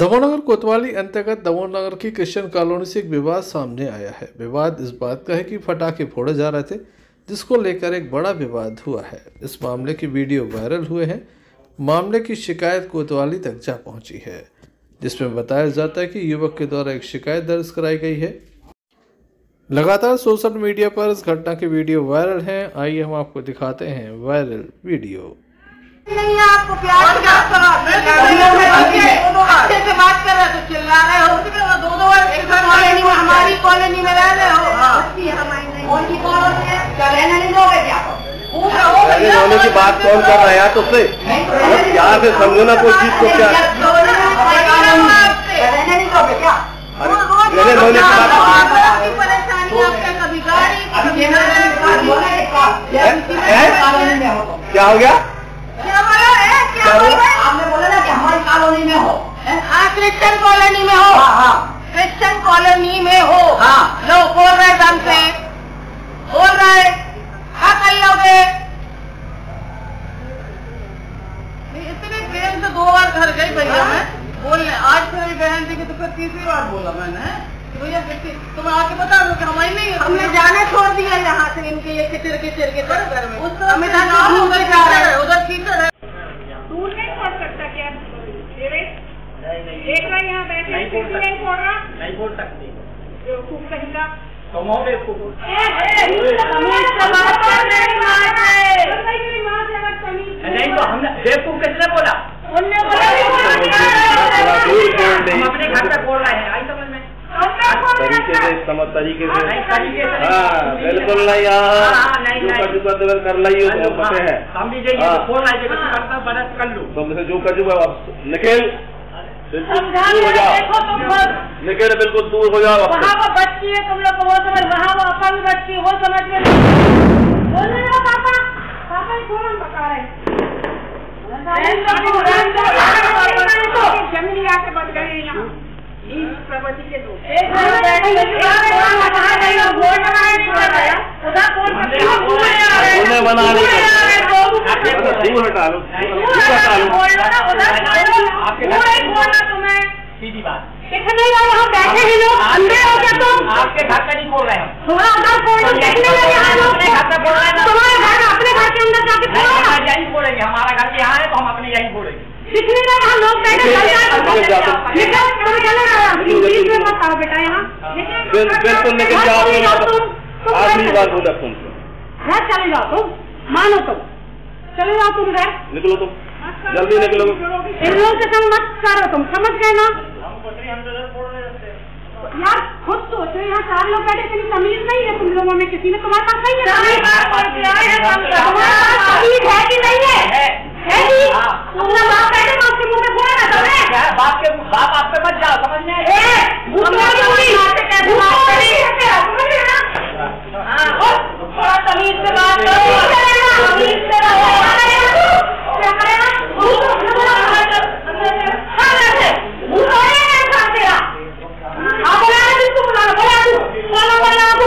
दमोनगर कोतवाली अंतर्गत दमोनगर की क्रिश्चियन कॉलोनी से एक विवाद सामने आया है। विवाद इस बात का है कि फटाखे फोड़े जा रहे थे, जिसको लेकर एक बड़ा विवाद हुआ है। इस मामले की वीडियो वायरल हुए हैं। मामले की शिकायत कोतवाली तक जा पहुँची है, जिसमें बताया जाता है कि युवक के द्वारा एक शिकायत दर्ज कराई गई है। लगातार सोशल मीडिया पर इस घटना की वीडियो वायरल है। आइए हम आपको दिखाते हैं वायरल वीडियो। नहीं है आपको प्यार से बात अच्छे से बात कर रहे हो तो चिल्ला रहे हो। दो दो कॉलोनी में हमारी कॉलोनी में रह रहे हो। उनकी कॉलोनी है? क्या रहने नहीं दोगे क्या? होने की बात कौन कर रहा है यार तुझसे यहाँ से समझो ना कोई चीज़ को क्या। रहने नहीं दोगे क्या रहने होने की बात क्या हो गया क्या बोला है क्या बोला है आपने बोला ना कि हमारी कॉलोनी में हो हाँ? क्रिश्चियन कॉलोनी में हो। हाँ हाँ। क्रिश्चियन कॉलोनी में हो। हाँ। लोग बोल रहे दम से बोल रहे क्या कर लोगे। इतने प्रेम से दो बार घर गई भैया मैं। बोलने आज मेरी बहन थी कि तो फिर तीसरी बार बोला मैंने भैया तुम्हें आके बता दो कि हमारी नहीं हमने जाने छोड़ दिया यहाँ से इनके ये किचर किचर के घर में। उस तरह में उधर जा रहे हैं उधर कीचड़ है तू नहीं छोड़ सकता क्या देवेश देख रहा यहाँ बैठे नहीं बोल रहा। नहीं बोल सकते। बेवकूफ़ कहीं का तुम हो बेवकूफ़ नहीं तो हमने बेवकूफ़ किसने बोला? हम अपने घर पे बोल रहे हैं आई समझ में? तरीके से समझ तरीके से। हाँ बिल्कुल नहीं हाँ, यहाँ हाँ। कर चुका तो कर लाई हो तो पते हैं। हम भी जाइए हाँ। तो बोल रहे थे कि करता बरस कर लूँ। तुमसे जो कर अब निकल। बिल्कुल हो बिल्कुल दूर हो जाओ वहाँ वो बच्ची है तुम लोग को वो समझ वहाँ वो अपन बच्ची वो समझ में बोलने लगा पापा। पापा ही कौन बता रहे ज़मीन आके बच गए हैं यहाँ। इस प्रवृत्ति के दो एक घर बैठे वोट बनाने नहीं कर रहा उधर कौन उन्हें बना दूर हटा लो। दूर हटा लो आपके घर बोलना तुम्हें। सीधी बात। कितने लोग यहाँ बैठे हैं लोग? अंधे हो क्या तुम? आपके घर का नहीं बोल रहे हम। थोड़ा उधर फोड़ देखने लगे यहाँ लोग अपने घर पे बोल रहे हैं तुम्हारे घर अपने घर के अंदर जाके ना। यही बोलेंगे हमारा घर यहाँ है तो हम अपने यही बोलेंगे दिखने लगे यहाँ लोग बैठे चल निकल जाओ। निकल तुम चले जाओ बीच मत आओ बेटा यहाँ। बिल- बिल्कुल निकल जाओ तुम। तुम आखिरी बार जाओ। बोला तुमसे घर चले जाओ तुम। मानो तुम। चले जाओ तुम घर। निकलो तुम। जल्दी निकलो। इन लोगों के संग मत करो तुम समझ गए ना? यार खुद सोचो यहाँ चार लोग बैठे इतनी तमीज नहीं है तुम लोगों में किसी में तुम्हारे पास नहीं है तुम्हारे पास तमीज है कि नहीं है? है। है कि हाँ। तुमने बाप बैठे ना उसके मुँह पे बोला ना क्या तुम्हें बाप के बाप आप पे मत जाओ समझ में ए, भूत वाली होगी। भूत वाली है तेरा, समझ रहे ना? हाँ, और थोड़ा तमीज से बात करो। तमीज से रहो। क्या करेगा? भूत हाँ, वैसे, भूत वाली है इंसान तेरा। हाँ, बोला ना जिसको बुलाना, बोला तू। बोला, बोला, आपको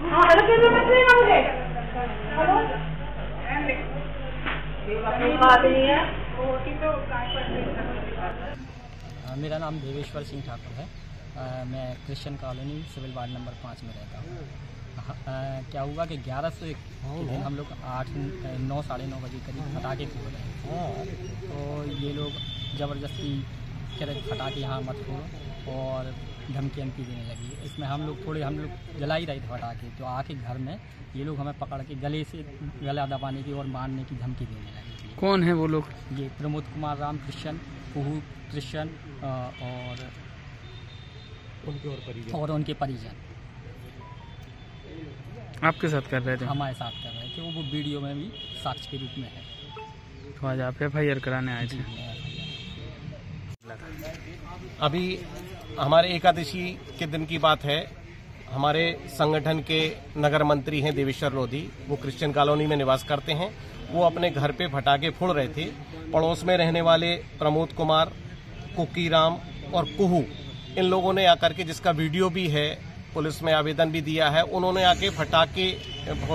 हाँ हल्के में मत लेना मुझे हेलो। आदमी है। मेरा नाम देवेश्वर सिंह ठाकुर है। अ, मैं Christian colony civil ward number पाँच में रहता हूँ। हाँ, क्या हुआ कि ग्यारह से दिन हम लोग आठ नौ साढ़े नौ बजे करीब पटाखे फोड़ रहे हैं। तो ये लोग ज़बरदस्ती कह रहे फटाके यहाँ मत फोड़ो। और धमकी धमकी देने लगी। इसमें हम लोग थोड़े हम लोग जला ही रहे थे पटाखे तो आके घर में ये लोग हमें पकड़ के गले से गला दबाने की और मारने की धमकी देने लगी कौन है वो लोग? ये प्रमोद कुमार राम कृष्ण कुहू कृष्ण और उनके और परिजन। और उनके परिजन। आपके साथ कर रहे थे? हमारे साथ कर रहे थे। वो वीडियो में भी साक्ष्य के रूप में है। तो आज आप एफ़ आई आर कराने आए थे। अभी हमारे एकादशी के दिन की बात है। हमारे संगठन के नगर मंत्री हैं देवेश्वर लोधी। वो क्रिश्चियन कॉलोनी में निवास करते हैं। वो अपने घर पे फटाके फोड़ रहे थे। पड़ोस में रहने वाले प्रमोद कुमार, कुकी राम और कुहू, इन लोगों ने आकर के जिसका वीडियो भी है, पुलिस में आवेदन भी दिया है, उन्होंने आके फटाके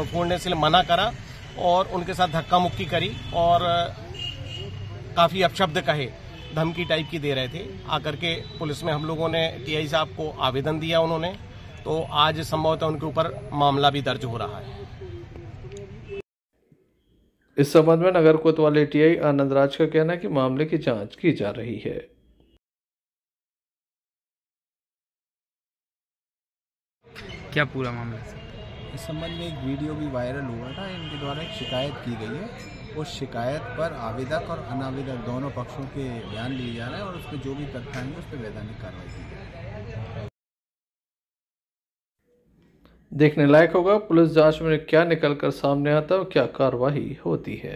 फोड़ने से मना करा और उनके साथ धक्का मुक्की करी और काफ़ी अपशब्द कहे। धमकी टाइप की दे रहे थे। आकर के पुलिस में हम लोगों ने टीआई साहब को आवेदन दिया उन्होंने। तो आज संभवतः उनके ऊपर मामला भी दर्ज हो रहा है। इस संबंध में नगर कोतवाली टीआई आनंद राज का कहना है कि मामले की जाँच की जा रही है। क्या पूरा मामला इस संबंध में एक वीडियो भी वायरल हुआ था। इनके द्वारा एक शिकायत की गई है। उस शिकायत पर आवेदक और अनावेदक दोनों पक्षों के बयान लिए जा रहे हैं और उसमें जो भी तथ्य आएँगे उस पर वैधानिक कार्रवाई की जाएगी देखने लायक होगा, पुलिस जाँच में क्या निकलकर सामने आता है और क्या कार्रवाई होती है।